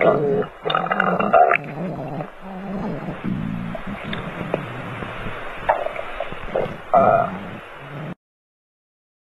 Uh,